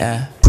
yeah.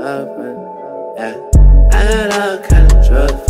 Up. Yeah. I had all kind of drugs.